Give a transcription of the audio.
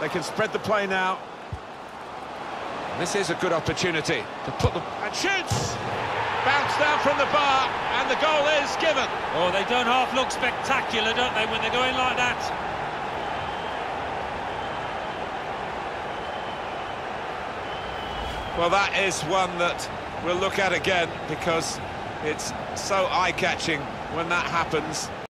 They can spread the play now. This is a good opportunity to put them... And shoots! Bounce down from the bar, and the goal is given. Oh, they don't half look spectacular, don't they, when they're going like that? Well, that is one that we'll look at again because it's so eye-catching when that happens.